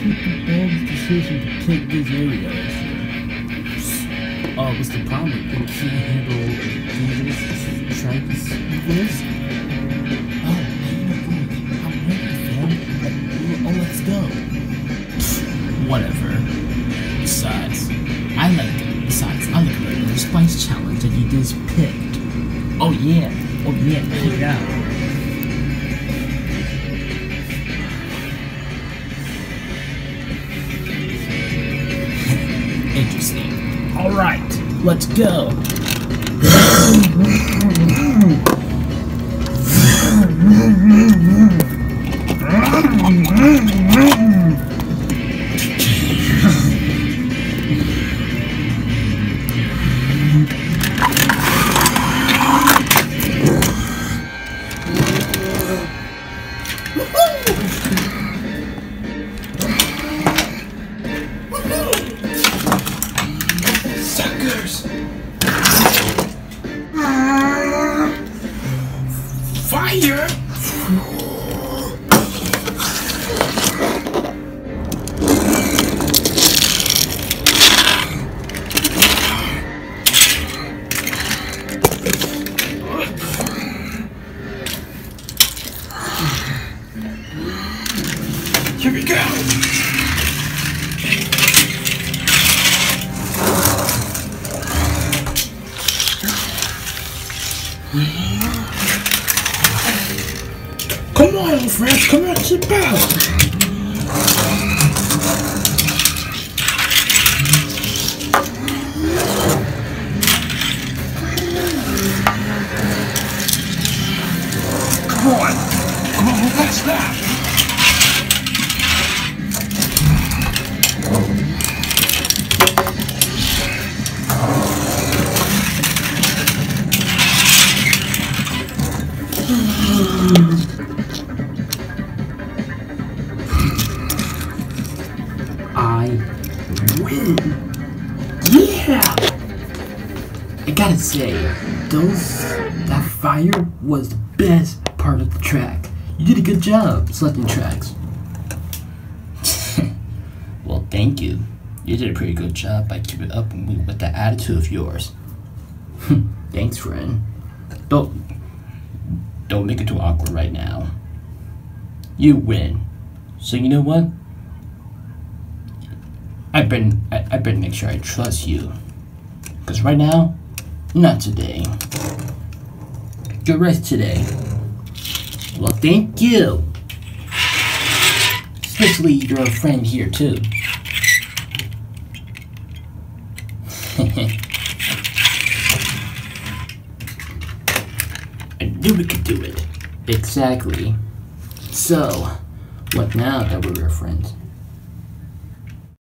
the bold decision to pick this area year? Uh, what's the problem? You can't handle dangerous tracks risk? Oh, I'm ready. Oh, let's go. Whatever. Besides, I like it. besides, I like the spice challenge that you just picked. Oh yeah. Oh yeah, check Interesting. Alright, let's go. Suckers! Fire! Here we go! Come on, friends, come on, sit back. Come on. Come on, what's that? I win. Yeah! I gotta say, those that fire was the best part of the track. You did a good job selecting tracks. well, thank you. You did a pretty good job by keeping up with that attitude of yours. Thanks, friend. Don't don't make it too awkward right now. You win. So you know what? I better I, I better make sure I trust you. Cause right now, not today. Good rest today. Well, thank you. Especially your friend here too. We could do it. Exactly. So, what now that we're friends?